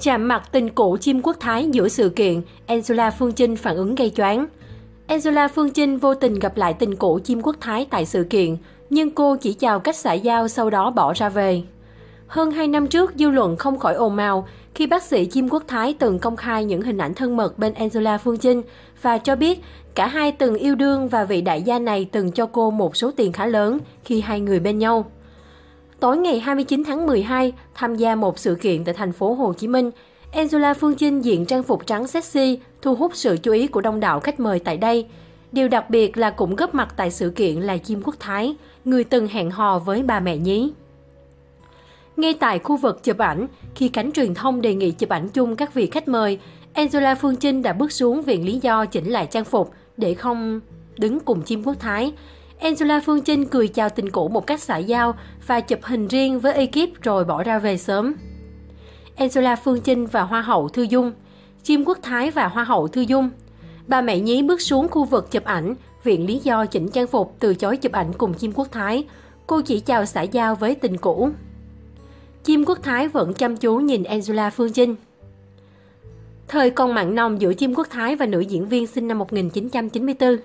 Chạm mặt tình cũ chim quốc thái giữa sự kiện, Angela Phương Trinh phản ứng gây choáng. Angela Phương Trinh vô tình gặp lại tình cũ chim quốc thái tại sự kiện, nhưng cô chỉ chào cách xã giao sau đó bỏ ra về. Hơn 2 năm trước, dư luận không khỏi ồn ào khi bác sĩ Chim Quốc Thái từng công khai những hình ảnh thân mật bên Angela Phương Trinh và cho biết cả hai từng yêu đương và vị đại gia này từng cho cô một số tiền khá lớn khi hai người bên nhau. Tối ngày 29 tháng 12, tham gia một sự kiện tại thành phố Hồ Chí Minh, Angela Phương Trinh diện trang phục trắng sexy, thu hút sự chú ý của đông đảo khách mời tại đây. Điều đặc biệt là cũng góp mặt tại sự kiện là Chim Quốc Thái, người từng hẹn hò với bà mẹ nhí. Ngay tại khu vực chụp ảnh, khi cánh truyền thông đề nghị chụp ảnh chung các vị khách mời, Angela Phương Trinh đã bước xuống viện lý do chỉnh lại trang phục để không đứng cùng chim quốc thái. Angela Phương Trinh cười chào tình cũ một cách xã giao và chụp hình riêng với ekip rồi bỏ ra về sớm. Angela Phương Trinh và Hoa hậu Thư Dung Chim Quốc Thái và Hoa hậu Thư Dung Bà mẹ nhí bước xuống khu vực chụp ảnh, viện lý do chỉnh trang phục từ chối chụp ảnh cùng Chim Quốc Thái. Cô chỉ chào xã giao với tình cũ. Chim Quốc Thái vẫn chăm chú nhìn Angela Phương Trinh. Thời còn mặn nồng giữa Chim Quốc Thái và nữ diễn viên sinh năm 1994.